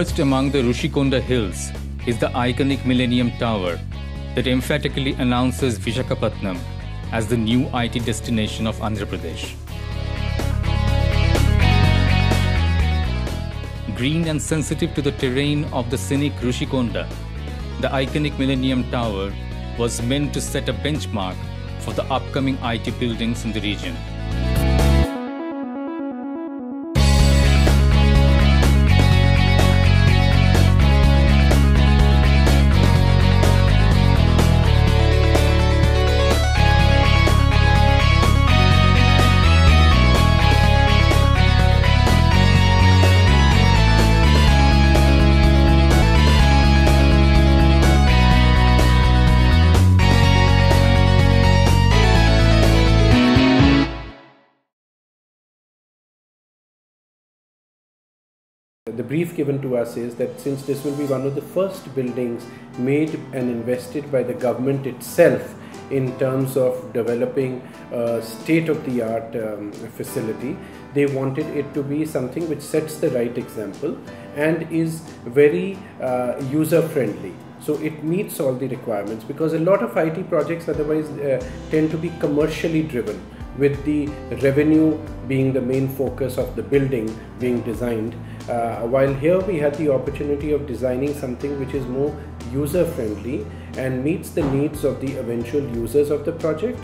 Perched among the Rushikonda hills is the iconic Millennium Tower that emphatically announces Vishakhapatnam as the new IT destination of Andhra Pradesh. Green and sensitive to the terrain of the scenic Rushikonda, the iconic Millennium Tower was meant to set a benchmark for the upcoming IT buildings in the region. The brief given to us is that since this will be one of the first buildings made and invested by the government itself in terms of developing a state of the art um, facility, they wanted it to be something which sets the right example and is very uh, user friendly. So it meets all the requirements because a lot of IT projects otherwise uh, tend to be commercially driven with the revenue being the main focus of the building being designed. Uh, while here we had the opportunity of designing something which is more user friendly and meets the needs of the eventual users of the project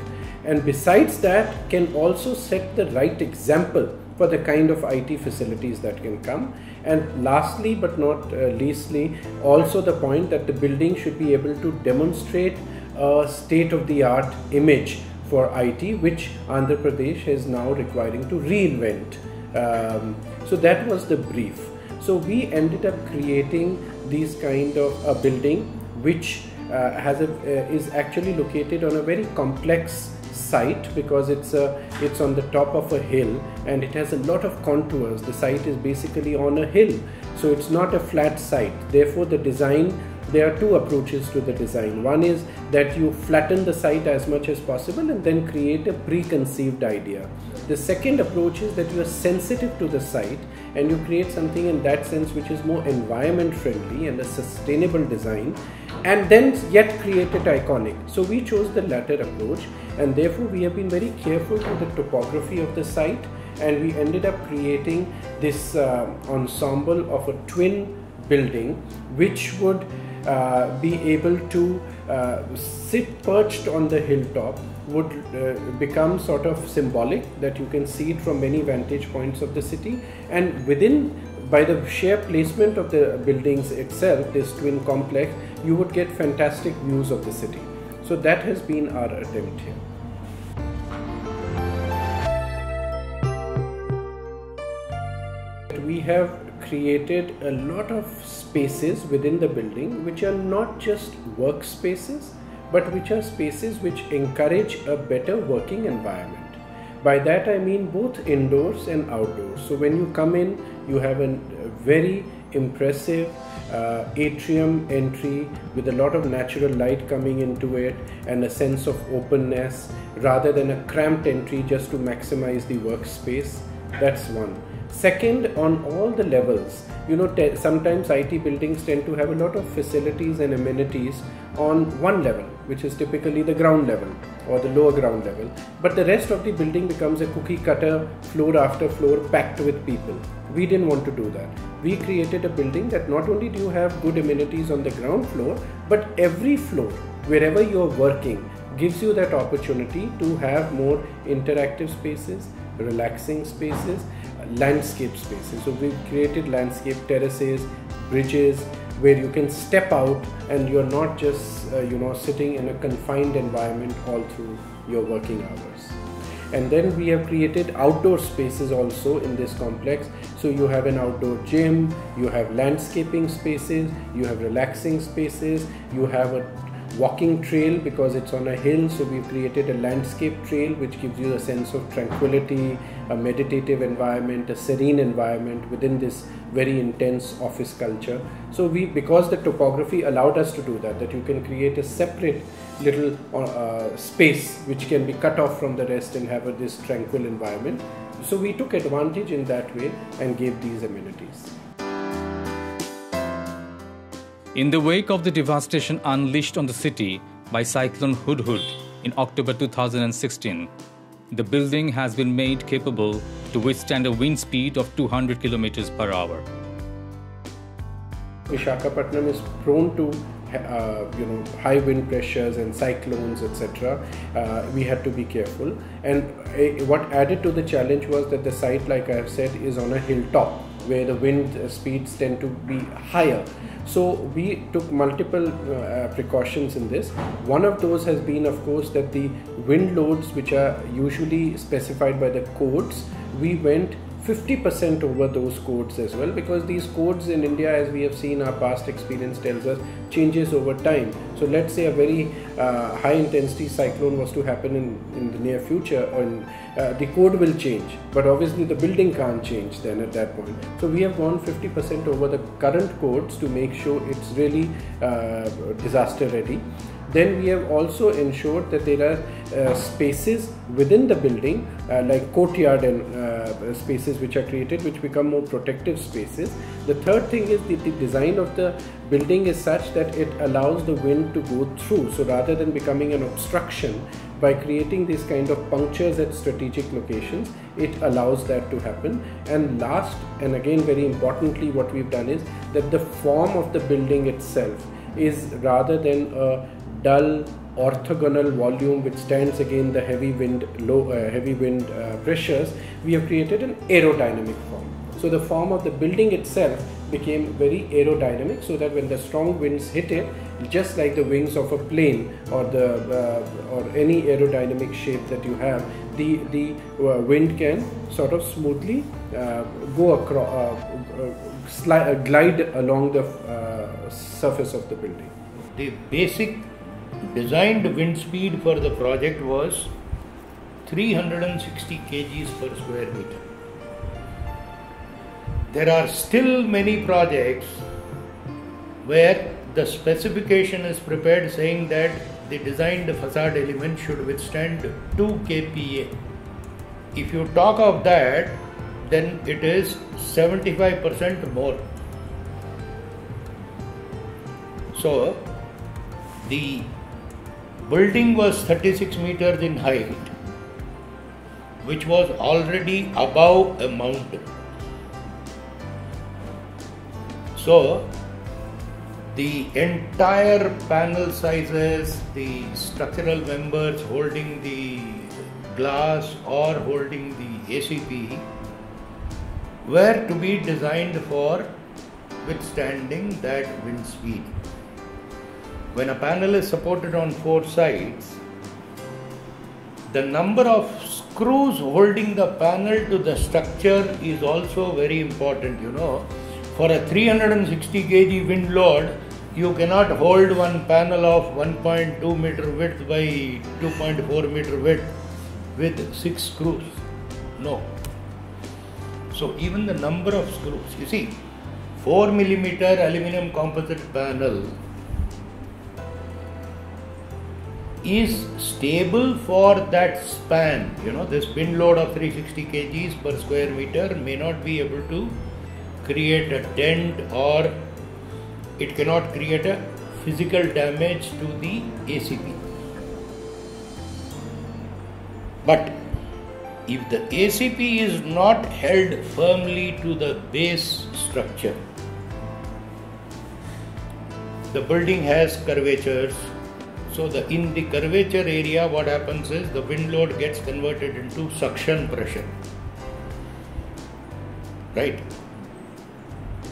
and besides that can also set the right example for the kind of IT facilities that can come. And lastly, but not uh, leastly, also the point that the building should be able to demonstrate a state of the art image for IT, which Andhra Pradesh is now requiring to reinvent. Um, so that was the brief. So we ended up creating these kind of a building which uh, has a, uh, is actually located on a very complex site because it's a, it's on the top of a hill and it has a lot of contours. The site is basically on a hill. So it's not a flat site. Therefore the design there are two approaches to the design. One is that you flatten the site as much as possible and then create a preconceived idea the second approach is that you are sensitive to the site and you create something in that sense which is more environment friendly and a sustainable design and then yet create it iconic. So we chose the latter approach and therefore we have been very careful to the topography of the site and we ended up creating this uh, ensemble of a twin building which would uh, be able to uh, sit perched on the hilltop would uh, become sort of symbolic that you can see it from many vantage points of the city. And within by the sheer placement of the buildings itself this twin complex you would get fantastic views of the city. So that has been our attempt here. We have created a lot of spaces within the building which are not just workspaces but which are spaces which encourage a better working environment. By that I mean both indoors and outdoors. So when you come in, you have a very impressive uh, atrium entry with a lot of natural light coming into it and a sense of openness rather than a cramped entry just to maximize the workspace. That's one. Second, on all the levels, you know, sometimes IT buildings tend to have a lot of facilities and amenities on one level, which is typically the ground level or the lower ground level. But the rest of the building becomes a cookie cutter, floor after floor, packed with people. We didn't want to do that. We created a building that not only do you have good amenities on the ground floor, but every floor, wherever you're working, gives you that opportunity to have more interactive spaces, relaxing spaces, landscape spaces. So we've created landscape terraces, bridges where you can step out and you're not just uh, you know sitting in a confined environment all through your working hours. And then we have created outdoor spaces also in this complex. So you have an outdoor gym, you have landscaping spaces, you have relaxing spaces, you have a walking trail because it's on a hill so we've created a landscape trail which gives you a sense of tranquility a meditative environment a serene environment within this very intense office culture. So we because the topography allowed us to do that that you can create a separate little uh, space which can be cut off from the rest and have a, this tranquil environment. So we took advantage in that way and gave these amenities. In the wake of the devastation unleashed on the city by Cyclone Hudhud in October 2016, the building has been made capable to withstand a wind speed of 200 km per hour. Vishakhapatnam is prone to uh, you know high wind pressures and cyclones etc uh, we had to be careful. And uh, what added to the challenge was that the site like i have said is on a hilltop where the wind speeds tend to be higher. So we took multiple uh, precautions in this. One of those has been of course that the wind loads which are usually specified by the codes we went 50% over those codes as well because these codes in India as we have seen our past experience tells us changes over time. So let's say a very uh, high intensity cyclone was to happen in, in the near future and uh, the code will change. But obviously the building can't change then at that point. So we have gone 50% over the current codes to make sure it's really uh, disaster ready then we have also ensured that there are uh, spaces within the building uh, like courtyard and uh, spaces which are created which become more protective spaces. The third thing is that the design of the building is such that it allows the wind to go through. So rather than becoming an obstruction, by creating these kind of punctures at strategic locations, it allows that to happen. And last, and again very importantly, what we've done is that the form of the building itself is rather than a dull orthogonal volume which stands against the heavy wind low uh, heavy wind uh, pressures we have created an aerodynamic form. So the form of the building itself became very aerodynamic so that when the strong winds hit it just like the wings of a plane or the uh, or any aerodynamic shape that you have the the uh, wind can sort of smoothly uh, go across uh, slide, glide along the surface of the building. The basic designed wind speed for the project was 360 kgs per square meter. There are still many projects where the specification is prepared saying that the designed facade element should withstand 2 kPa. If you talk of that, then it is 75% more. So, the building was 36 meters in height, which was already above a mountain. So, the entire panel sizes, the structural members holding the glass or holding the ACP were to be designed for withstanding that wind speed. When a panel is supported on four sides, the number of screws holding the panel to the structure is also very important. You know, for a 360 kg wind load, you cannot hold one panel of 1.2 meter width by 2.4 meter width with six screws. No. So even the number of screws, you see, 4 millimeter aluminum composite panel is stable for that span. You know, this wind load of 360 kgs per square meter may not be able to create a dent or it cannot create a physical damage to the ACP. But if the ACP is not held firmly to the base structure, the building has curvatures, so the in the curvature area, what happens is the wind load gets converted into suction pressure. Right?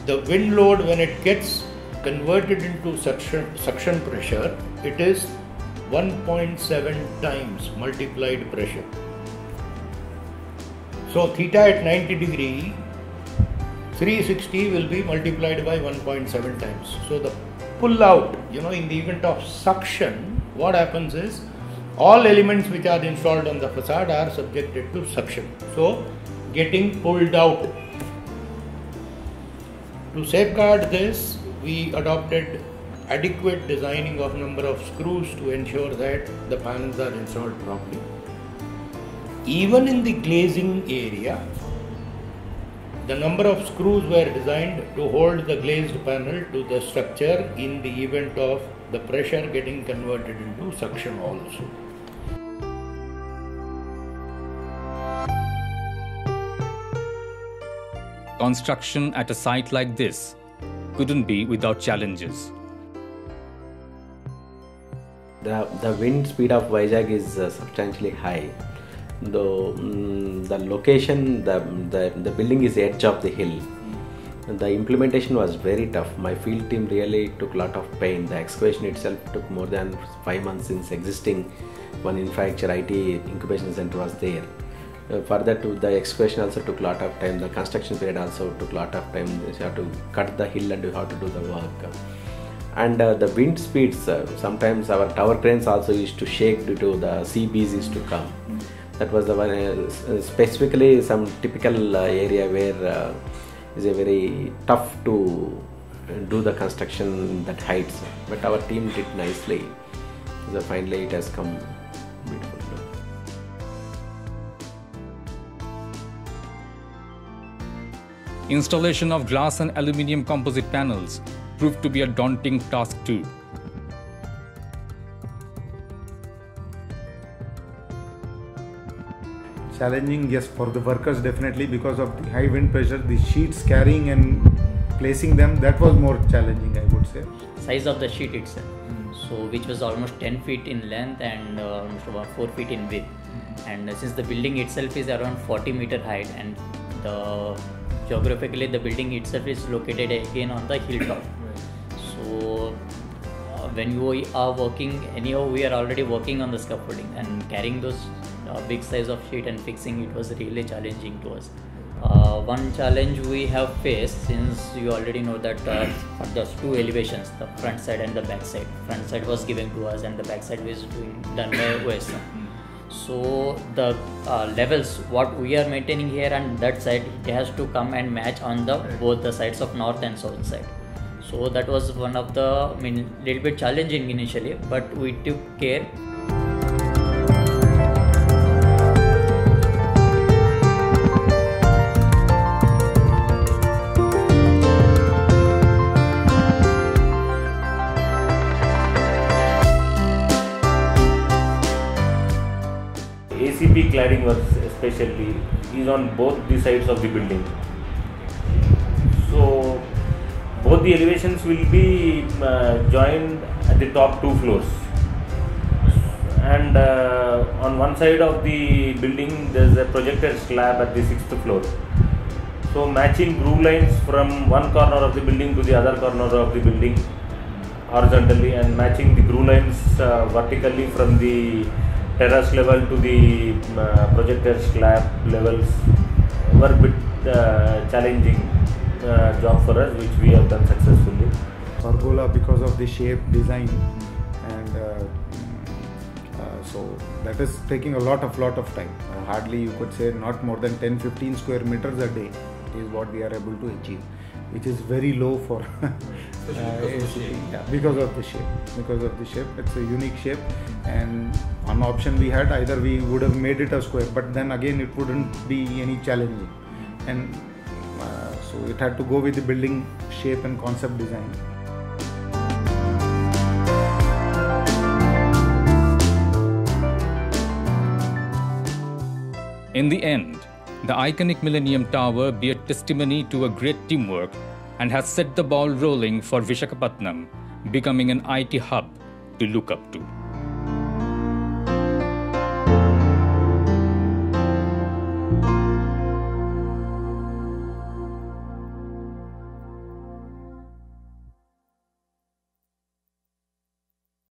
The wind load when it gets converted into suction suction pressure, it is 1.7 times multiplied pressure. So theta at 90 degree 360 will be multiplied by 1.7 times. So the pull out, you know, in the event of suction, what happens is all elements which are installed on the facade are subjected to suction. So, getting pulled out. To safeguard this, we adopted adequate designing of number of screws to ensure that the panels are installed properly. Even in the glazing area, The number of screws were designed to hold the glazed panel to the structure in the event of the pressure getting converted into suction also. Construction at a site like this couldn't be without challenges. The, the wind speed of Vizag is uh, substantially high. Though mm, the location, the, the, the building is edge of the hill. The implementation was very tough. My field team really took a lot of pain. The excavation itself took more than five months since existing one infrastructure IT incubation center was there. Uh, further to the excavation also took a lot of time. The construction period also took a lot of time. You have to cut the hill and you have to do the work and uh, the wind speeds uh, sometimes our tower cranes also used to shake due to the sea breeze used to come that was the one uh, specifically some typical uh, area where uh, is a very tough to do the construction that heights but our team did nicely. So finally it has come. Beautiful Installation of glass and aluminium composite panels proved to be a daunting task too. Challenging, yes, for the workers definitely because of the high wind pressure, the sheets carrying and placing them, that was more challenging, I would say. Size of the sheet itself, so which was almost 10 feet in length and uh, almost about 4 feet in width. And uh, since the building itself is around 40 meter height and the geographically the building itself is located again on the hilltop so uh, when you are working anyhow we are already working on the scaffolding and carrying those uh, big size of sheet and fixing it was really challenging to us. Uh, one challenge we have faced since you already know that uh, there's two elevations the front side and the back side. Front side was given to us and the back side was doing done by OSM so the uh, levels what we are maintaining here and that side it has to come and match on the both the sides of north and south side. So that was one of the I mean little bit challenging initially but we took care cladding works especially is on both the sides of the building. So both the elevations will be uh, joined at the top two floors. And uh, on one side of the building there is a projected slab at the sixth floor. So matching groove lines from one corner of the building to the other corner of the building horizontally and matching the groove lines uh, vertically from the terrace level to the uh, projected slab levels were a bit uh, challenging uh, job for us which we have done successfully. Pergola because of the shape, design and uh, uh, so that is taking a lot of lot of time. Uh, hardly you could say not more than 10-15 square meters a day is what we are able to achieve which is very low for uh, ACP. Yeah, because of the shape. Because of the shape, it's a unique shape, and one option we had either we would have made it a square, but then again it wouldn't be any challenging, and uh, so it had to go with the building shape and concept design. In the end, the iconic Millennium Tower be a testimony to a great teamwork and has set the ball rolling for Vishakhapatnam, becoming an IT hub to look up to.